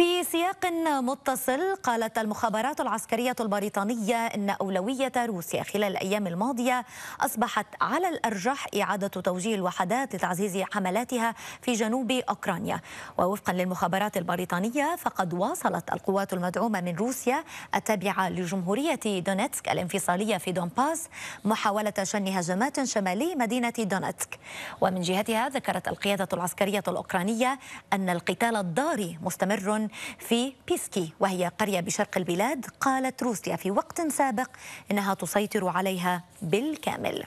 في سياق متصل قالت المخابرات العسكرية البريطانية إن أولوية روسيا خلال الأيام الماضية أصبحت على الأرجح إعادة توجيه الوحدات لتعزيز حملاتها في جنوب أوكرانيا. ووفقا للمخابرات البريطانية فقد واصلت القوات المدعومة من روسيا التابعة لجمهورية دونيتسك الانفصالية في دونباس محاولة شن هجمات شمالي مدينة دونيتسك. ومن جهتها ذكرت القيادة العسكرية الأوكرانية أن القتال الضاري مستمر في بيسكي وهي قرية بشرق البلاد قالت روسيا في وقت سابق إنها تسيطر عليها بالكامل.